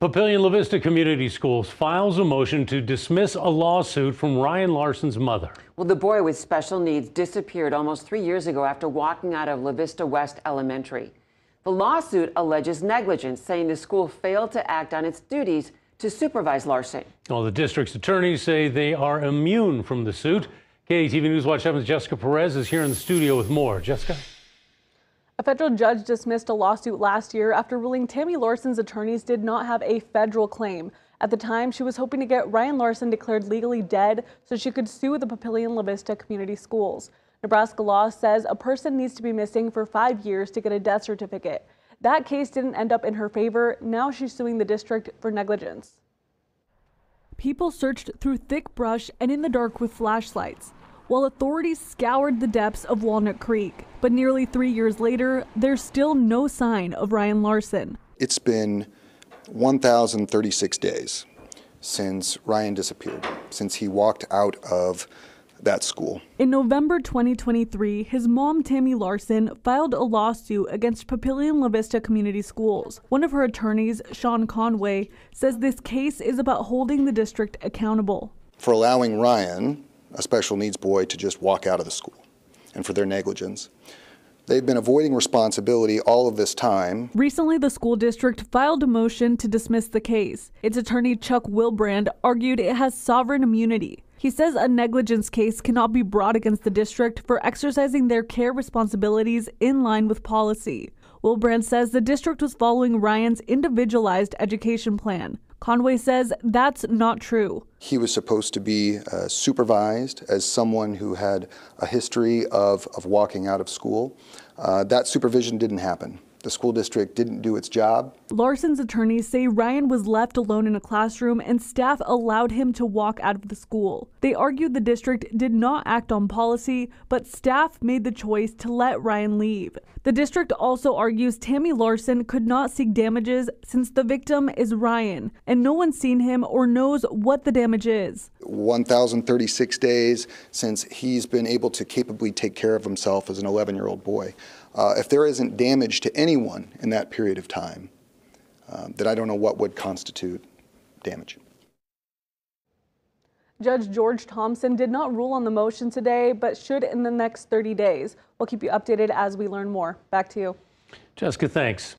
Papillion La Vista Community Schools files a motion to dismiss a lawsuit from Ryan Larson's mother. Well, the boy with special needs disappeared almost three years ago after walking out of La Vista West Elementary. The lawsuit alleges negligence, saying the school failed to act on its duties to supervise Larson. Well, the district's attorneys say they are immune from the suit. KETV News Watch 7's Jessica Perez is here in the studio with more. Jessica? A federal judge dismissed a lawsuit last year after ruling Tammy Larson's attorneys did not have a federal claim. At the time, she was hoping to get Ryan Larson declared legally dead so she could sue the Papillion La Vista Community Schools. Nebraska law says a person needs to be missing for five years to get a death certificate. That case didn't end up in her favor. Now she's suing the district for negligence. People searched through thick brush and in the dark with flashlights while authorities scoured the depths of Walnut Creek. But nearly three years later, there's still no sign of Ryan Larson. It's been 1,036 days since Ryan disappeared, since he walked out of that school. In November 2023, his mom, Tammy Larson, filed a lawsuit against Papillion La Vista Community Schools. One of her attorneys, Sean Conway, says this case is about holding the district accountable. For allowing Ryan a special needs boy to just walk out of the school and for their negligence. They've been avoiding responsibility all of this time. Recently, the school district filed a motion to dismiss the case. Its attorney, Chuck Wilbrand, argued it has sovereign immunity. He says a negligence case cannot be brought against the district for exercising their care responsibilities in line with policy. Wilbrand says the district was following Ryan's individualized education plan. Conway says that's not true. He was supposed to be uh, supervised as someone who had a history of, of walking out of school. Uh, that supervision didn't happen. The school district didn't do its job. Larson's attorneys say Ryan was left alone in a classroom and staff allowed him to walk out of the school. They argued the district did not act on policy, but staff made the choice to let Ryan leave. The district also argues Tammy Larson could not seek damages since the victim is Ryan and no one's seen him or knows what the damage is. 1,036 days since he's been able to capably take care of himself as an 11 year old boy. Uh, if there isn't damage to anyone in that period of time, uh, then I don't know what would constitute damage. Judge George Thompson did not rule on the motion today, but should in the next 30 days. We'll keep you updated as we learn more. Back to you. Jessica, thanks.